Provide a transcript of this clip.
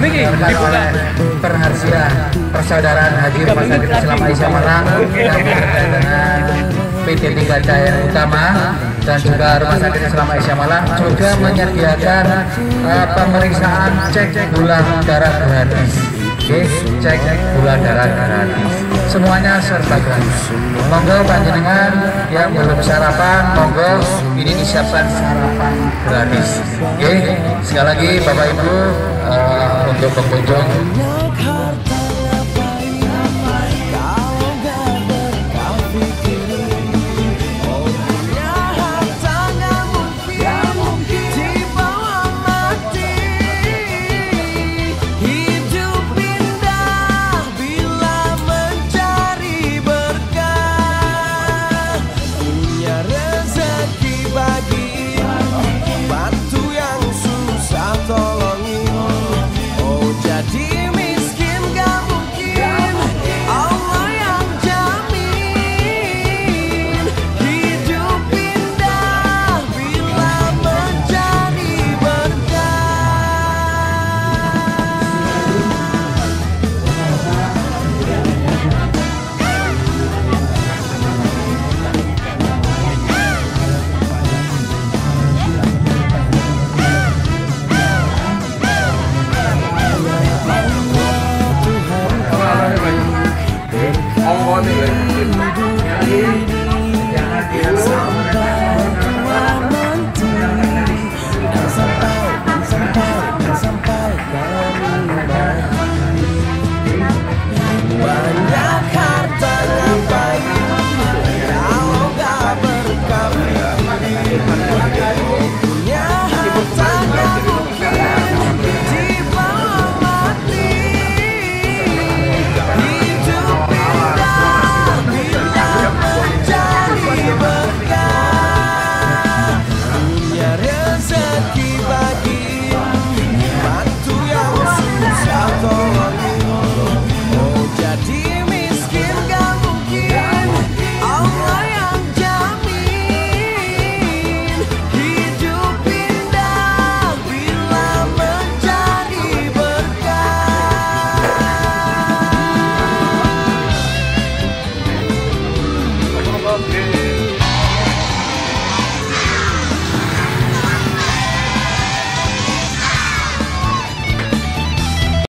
Dilakukan oleh Perharsia Persaudaraan Haji Rumah Sakit Islam Aisyah Malang yang dengan PT Tiga Jaya Utama dan juga Rumah Sakit Islam Aisyah Malang juga menyediakan uh, pemeriksaan cek gula darah gratis. Oke, cek gula darah gratis. Semuanya serba gratis. Monggo panjenengan yang belum sarapan, monggo ini disiapkan sarapan gratis. Oke, sekali lagi Bapak Ibu untuk pengunjung Jangan